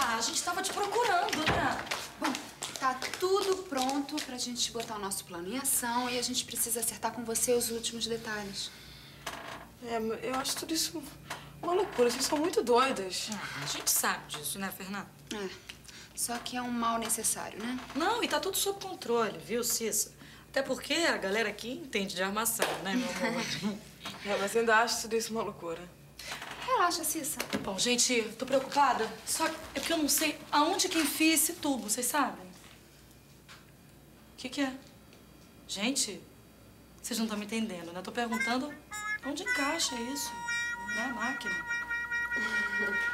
a gente tava te procurando, né? Bom, tá tudo pronto pra gente botar o nosso plano em ação e a gente precisa acertar com você os últimos detalhes. É, eu acho tudo isso uma loucura. Vocês são muito doidas. Ah, a gente sabe disso, né, Fernanda? É, só que é um mal necessário, né? Não, e tá tudo sob controle, viu, Cissa? Até porque a galera aqui entende de armação, né, meu amor? É, mas ainda acho tudo isso uma loucura. Relaxa, Cissa. Bom, gente, tô preocupada. Só é porque eu não sei aonde que enfia esse tubo, vocês sabem? O que que é? Gente, vocês não estão me entendendo, né? Tô perguntando onde encaixa isso, né, a máquina.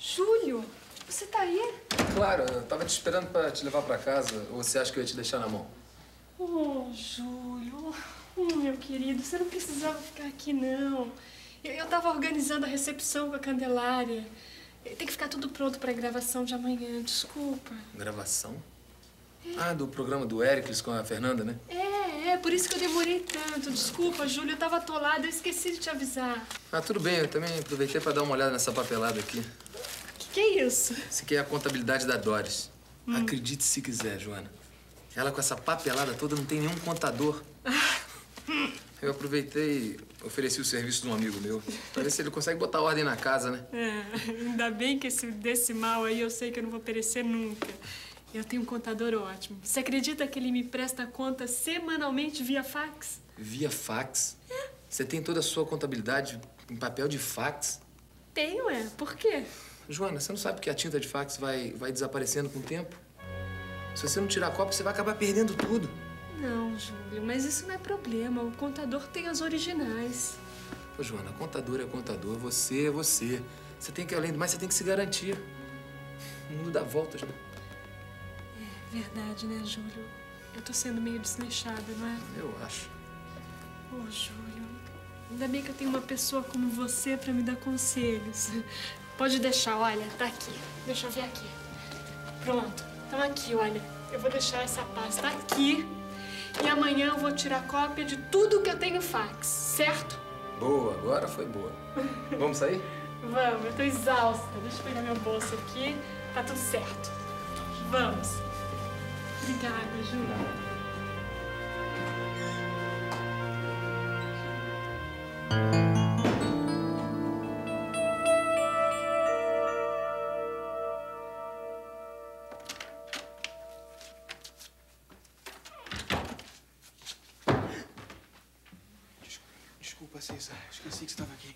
Júlio, você tá aí? Claro, eu tava te esperando pra te levar pra casa. Ou você acha que eu ia te deixar na mão? Oh, Júlio. Oh, meu querido, você não precisava ficar aqui, não. Eu, eu tava organizando a recepção com a Candelária. Tem que ficar tudo pronto pra gravação de amanhã, desculpa. Gravação? Ah, do programa do Éricles com a Fernanda, né? É, é, por isso que eu demorei tanto. Desculpa, Júlio, eu tava atolada, eu esqueci de te avisar. Ah, tudo bem, eu também aproveitei pra dar uma olhada nessa papelada aqui. O que, que é isso? Isso aqui é a contabilidade da Doris. Acredite se quiser, Joana. Ela com essa papelada toda não tem nenhum contador. Eu aproveitei e ofereci o serviço de um amigo meu. Pra ver se ele consegue botar ordem na casa, né? É, ainda bem que esse decimal aí eu sei que eu não vou perecer nunca. Eu tenho um contador ótimo. Você acredita que ele me presta conta semanalmente via fax? Via fax. Você tem toda a sua contabilidade em papel de fax. Tenho, é. Por quê? Joana, você não sabe que a tinta de fax vai, vai desaparecendo com o tempo? Se você não tirar a cópia, você vai acabar perdendo tudo. Não, Júlio, mas isso não é problema. O contador tem as originais. Ô, Joana, contador é contador, você é você. Você tem que, além do mais, você tem que se garantir. O mundo dá voltas, né? Verdade, né, Júlio? Eu tô sendo meio desleixada, não é? Eu acho. Ô, Júlio, ainda bem que eu tenho uma pessoa como você pra me dar conselhos. Pode deixar, olha, tá aqui. Deixa eu ver aqui. Pronto, então aqui, olha. Eu vou deixar essa pasta aqui e amanhã eu vou tirar cópia de tudo que eu tenho fax, certo? Boa, agora foi boa. Vamos sair? Vamos, eu tô exausta. Deixa eu pegar meu bolso aqui. Tá tudo certo. Vamos. Obrigada, Júlio. Cissa. Esqueci que você estava aqui.